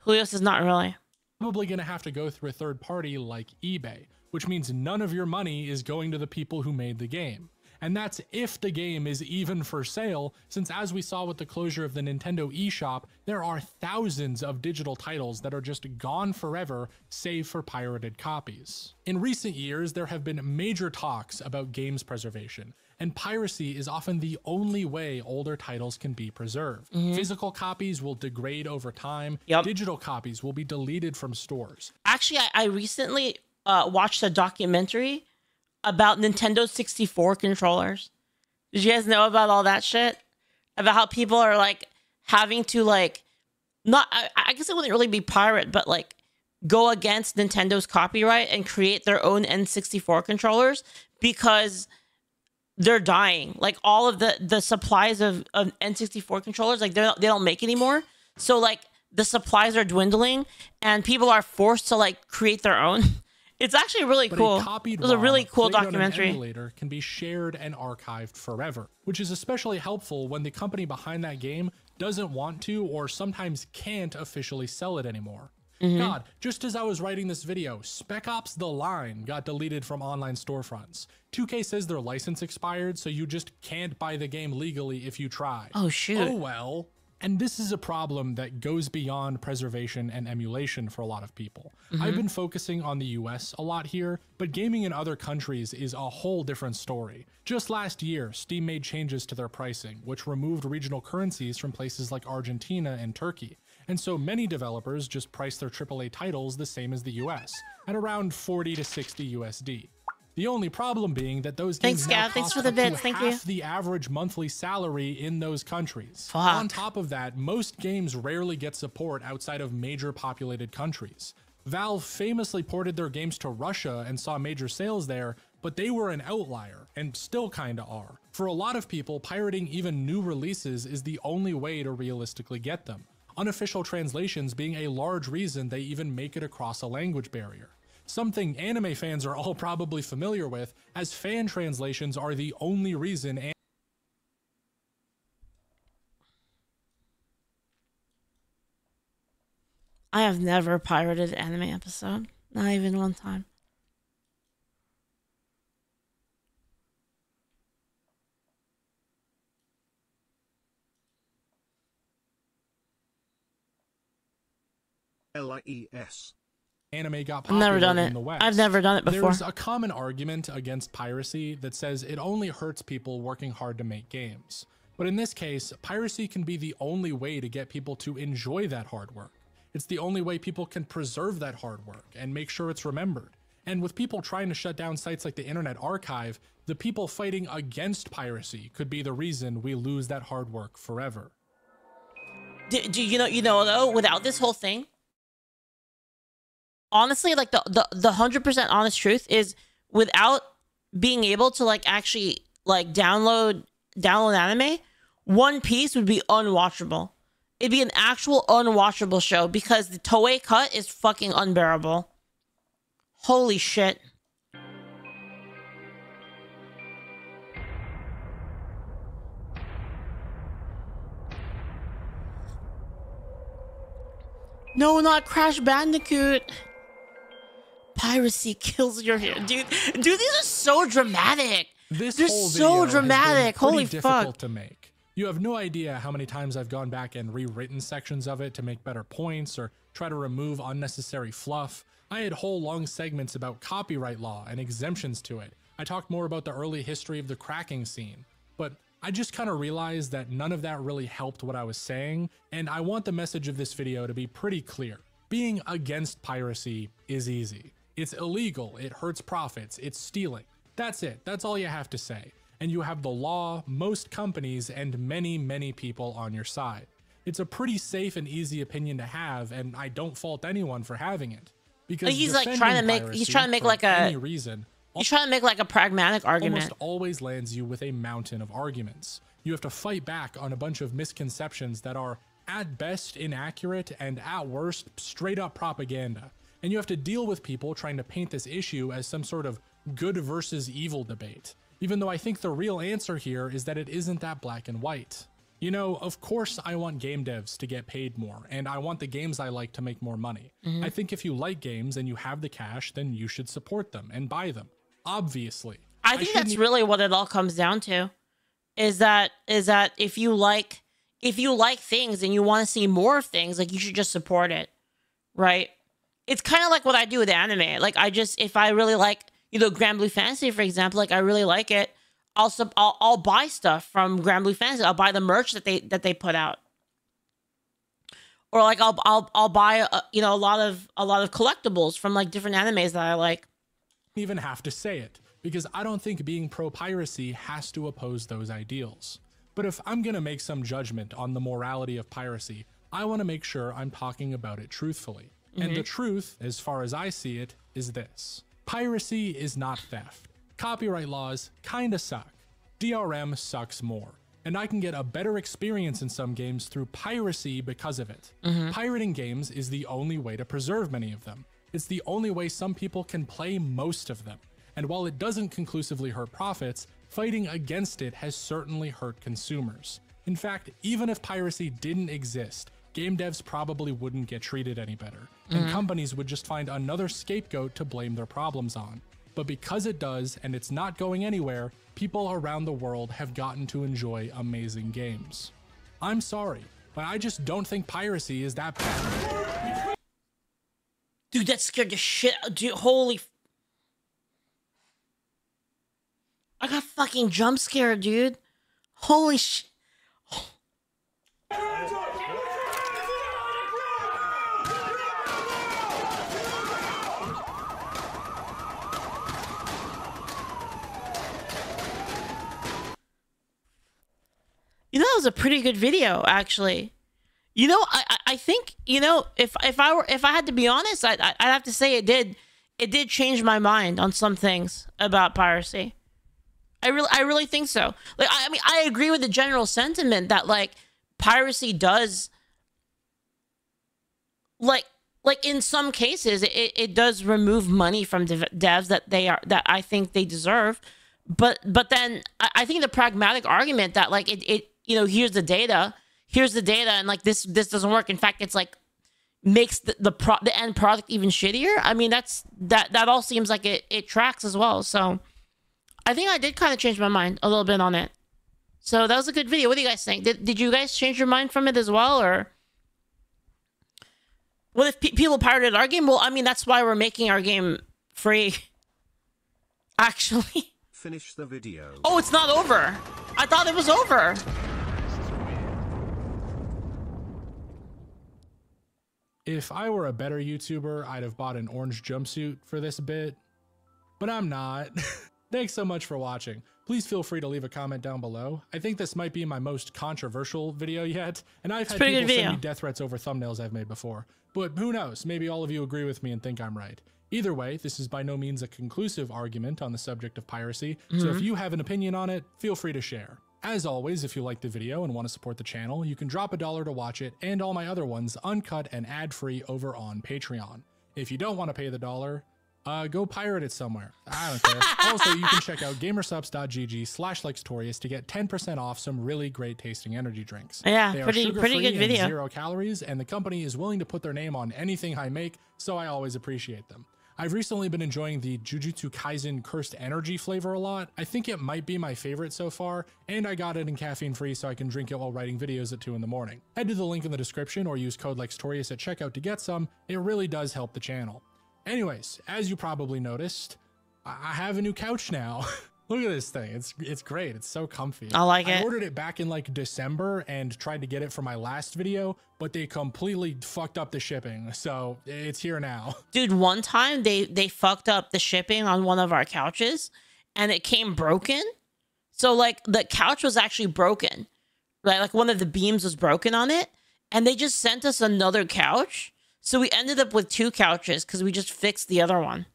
Julio says not really. Probably going to have to go through a third party like eBay, which means none of your money is going to the people who made the game. And that's if the game is even for sale, since as we saw with the closure of the Nintendo eShop, there are thousands of digital titles that are just gone forever, save for pirated copies. In recent years, there have been major talks about games preservation, and piracy is often the only way older titles can be preserved. Physical copies will degrade over time, Yep. digital copies will be deleted from stores. Actually, I, I recently uh, watched a documentary about Nintendo 64 controllers. Did you guys know about all that shit? About how people are like having to like not I, I guess it wouldn't really be pirate, but like go against Nintendo's copyright and create their own N64 controllers because they're dying. Like all of the the supplies of, of N64 controllers, like they don't they don't make anymore. So like the supplies are dwindling and people are forced to like create their own. <laughs> It's actually really But cool. a it was a really cool played on an documentary. can be shared and archived forever, which is especially helpful when the company behind that game doesn't want to or sometimes can't officially sell it anymore. Mm-hmm. God, just as I was writing this video, Spec Ops The Line got deleted from online storefronts. 2K says their license expired, so you just can't buy the game legally if you try. Oh, shoot. Oh well. And this is a problem that goes beyond preservation and emulation for a lot of people. I've been focusing on the US a lot here, but gaming in other countries is a whole different story. Just last year, Steam made changes to their pricing, which removed regional currencies from places like Argentina and Turkey. And so many developers just price their AAA titles the same as the US, at around 40 to 60 USD. The only problem being that those Thanks, games now Gav. Thanks cost for the bits. Thank you. half the average monthly salary in those countries. Fuck. On top of that, most games rarely get support outside of major populated countries. Valve famously ported their games to Russia and saw major sales there, but they were an outlier and still kinda are. For a lot of people, pirating even new releases is the only way to realistically get them. Unofficial translations being a large reason they even make it across a language barrier. Something anime fans are all probably familiar with, as fan translations are the only reason. I have never pirated anime episode. Not even one time. L-I-E-S. anime got I've popular never done in it. the West. I've never done it before. There's a common argument against piracy that says it only hurts people working hard to make games. But in this case, piracy can be the only way to get people to enjoy that hard work. It's the only way people can preserve that hard work and make sure it's remembered. And with people trying to shut down sites like the Internet Archive, the people fighting against piracy could be the reason we lose that hard work forever. do, do you know you know though without this whole thing honestly like the the the 100% honest truth is without being able to like actually like download download anime one piece would be unwatchable. It'd be an actual unwatchable show because the toei cut is fucking unbearable. Holy shit. No, not Crash Bandicoot. Piracy <laughs> kills your dude. Dude, these are so dramatic. This They're whole so video has been dramatic. pretty Holy difficult fuck. to make. You have no idea how many times I've gone back and rewritten sections of it to make better points or try to remove unnecessary fluff. I had whole long segments about copyright law and exemptions to it. I talked more about the early history of the cracking scene. But I just kind of realized that none of that really helped what I was saying, and I want the message of this video to be pretty clear. Being against piracy is easy. It's illegal, it hurts profits, it's stealing. That's it, that's all you have to say. And you have the law, most companies, and many, many people on your side. It's a pretty safe and easy opinion to have, and I don't fault anyone for having it. Because He's, like, trying to make- he's trying to make, like, a- any reason He's trying to make like a pragmatic argument. almost always lands you with a mountain of arguments. You have to fight back on a bunch of misconceptions that are at best inaccurate and at worst straight up propaganda. And you have to deal with people trying to paint this issue as some sort of good versus evil debate. Even though I think the real answer here is that it isn't that black and white. You know, of course, I want game devs to get paid more, and I want the games I like to make more money. Mm-hmm. I think if you like games and you have the cash, then you should support them and buy them. Obviously. I think shouldn't that's really what it all comes down to. Is that is that if you like if you like things and you want to see more of things, like you should just support it. Right? It's kind of like what I do with anime. Like I just if I really like, you know, Granblue Fantasy for example, like I really like it, I'll sub- I'll, I'll buy stuff from Granblue Fantasy. I'll buy the merch that they that they put out. Or like I'll I'll I'll buy uh you know a lot of a lot of collectibles from like different animes that I like. even have to say it, because I don't think being pro piracy has to oppose those ideals. But if I'm gonna make some judgment on the morality of piracy, I wanna make sure I'm talking about it truthfully. And the mm-hmm. truth, as far as I see it, is this piracy is not theft. Copyright laws kinda suck. DRM sucks more. And I can get a better experience in some games through piracy because of it. Mm-hmm. Pirating games is the only way to preserve many of them. It's the only way some people can play most of them. And while it doesn't conclusively hurt profits, fighting against it has certainly hurt consumers. In fact, even if piracy didn't exist, game devs probably wouldn't get treated any better, and mm-hmm. companies would just find another scapegoat to blame their problems on. But because it does, and it's not going anywhere, people around the world have gotten to enjoy amazing games. I'm sorry, but I just don't think piracy is that bad. Dude, that scared the shit. Dude, holy. f- I got fucking jump scared, dude. Holy sh. You know, that was a pretty good video, actually. You know, I, I- think you know if if I were if I had to be honest, I I- I'd have to say it did it did change my mind on some things about piracy. I really I really think so. Like I, I mean I agree with the general sentiment that like piracy does like like in some cases it, it does remove money from dev- devs that they are that I think they deserve. But but then I, I think the pragmatic argument that like it, it you know here's the data here's the data and like this this doesn't work. In fact, it's like makes the the, pro- the end product even shittier. I mean that's that that all seems like it it tracks as well. So I think I did kind of change my mind a little bit on it. So that was a good video. What do you guys think? Did, did you guys change your mind from it as well, or what if pe- people pirated our game? Well, I mean that's why we're making our game free. <laughs> Actually, Finish the video. oh, it's not over. I thought it was over. If I were a better YouTuber, I'd have bought an orange jumpsuit for this bit, but I'm not. <laughs> Thanks so much for watching. Please feel free to leave a comment down below. I think this might be my most controversial video yet, and I've had pretty people send me death threats over thumbnails I've made before. But who knows? Maybe all of you agree with me and think I'm right. Either way, this is by no means a conclusive argument on the subject of piracy, so Mm-hmm. if you have an opinion on it, feel free to share. As always, if you like the video and want to support the channel, you can drop a dollar to watch it and all my other ones uncut and ad-free over on Patreon. If you don't want to pay the dollar, uh, go pirate it somewhere. I don't care. <laughs> also, you can check out gamersupps.gg slash Lextorias to get 10% off some really great tasting energy drinks. Yeah, They are pretty- pretty good video. Zero calories, and the company is willing to put their name on anything I make, so I always appreciate them. I've recently been enjoying the Jujutsu Kaisen Cursed Energy flavor a lot. I think it might be my favorite so far, and I got it in caffeine free so I can drink it while writing videos at 2 in the morning. Head to the link in the description or use code LEXTORIAS at checkout to get some, it really does help the channel. Anyways, as you probably noticed, I have a new couch now. <laughs> Look at this thing. It's it's great. It's so comfy. I like it. I ordered it back in like December and tried to get it for my last video, but they completely fucked up the shipping. So it's here now. <laughs> dude one time they they fucked up the shipping on one of our couches and it came broken so like the couch was actually broken right like one of the beams was broken on it and they just sent us another couch so we ended up with two couches because we just fixed the other one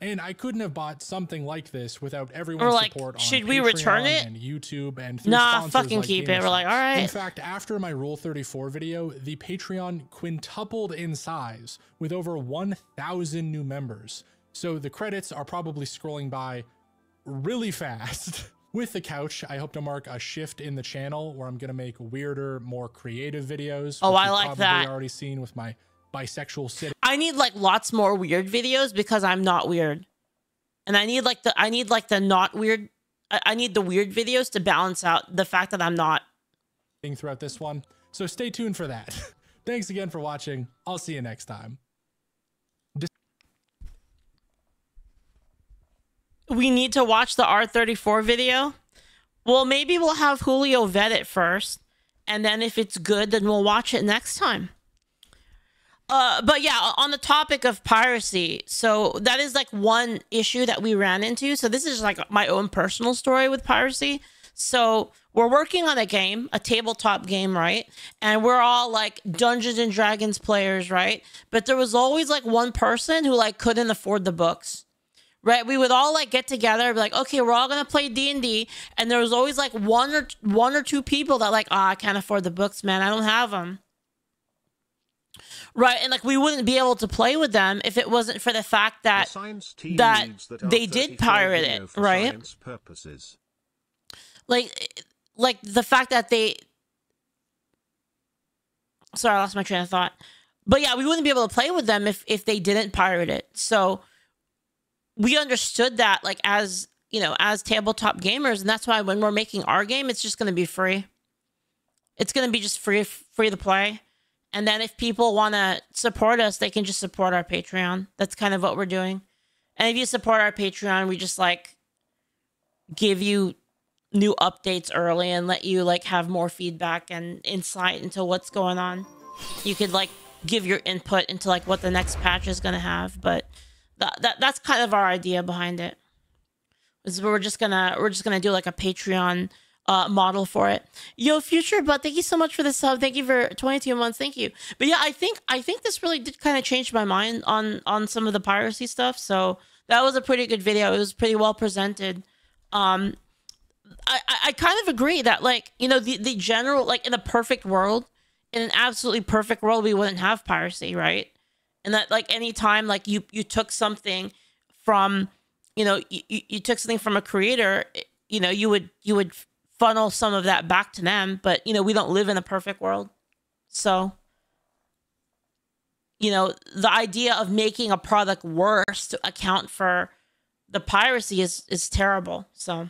And I couldn't have bought something like this without everyone's like, support on should we return Patreon it? and YouTube and Nah, fucking like keep it. We're like, all right. In fact, after my Rule 34 video, the Patreon quintupled in size with over 1,000 new members. So the credits are probably scrolling by really fast. <laughs> With the couch, I hope to mark a shift in the channel where I'm gonna make weirder, more creative videos. Oh, I like probably that. Already seen with my bisexual sit i need like lots more weird videos because i'm not weird and i need like the i need like the not weird I, I need the weird videos to balance out the fact that i'm not being throughout this one. So stay tuned for that. <laughs> Thanks again for watching. I'll see you next time. we need to watch the R34 video. Well, maybe we'll have Julio vet it first, and then if it's good, then we'll watch it next time. Uh, but yeah, on the topic of piracy, so that is like one issue that we ran into. So this is like my own personal story with piracy. So we're working on a game, a tabletop game, right? And we're all like Dungeons and Dragons players, right? But there was always like one person who like couldn't afford the books right we would all like get together be like okay we're all gonna play d&d and there was always like one or one or two people that like oh i can't afford the books man i don't have them right and like we wouldn't be able to play with them if it wasn't for the fact The that team that that they did pirate it, for right? Science purposes. like like the fact that they sorry i lost my train of thought but yeah we wouldn't be able to play with them if if they didn't pirate it so we understood that like as you know as tabletop gamers and that's why when we're making our game it's just going to be free it's going to be just free free to play and then if people want to support us they can just support our patreon. That's kind of what we're doing. And if you support our patreon we just like give you new updates early and let you like have more feedback and insight into what's going on. You could like give your input into like what the next patch is going to have but that, that that's kind of our idea behind it. Is we're just gonna we're just gonna do like a patreon uh model for it. Yo future but thank you so much for the sub. Thank you for 22 months. Thank you. But yeah i think i think this really did kind of change my mind on on some of the piracy stuff. So that was a pretty good video. It was pretty well presented. Um I, I- kind of agree that like you know the, the general like in a perfect world in an absolutely perfect world we wouldn't have piracy, right? And that like anytime like you you took something from you know you, you took something from a creator, you know you would you would funnel some of that back to them. But you know we don't live in a perfect world, so you know the idea of making a product worse to account for the piracy is is terrible. So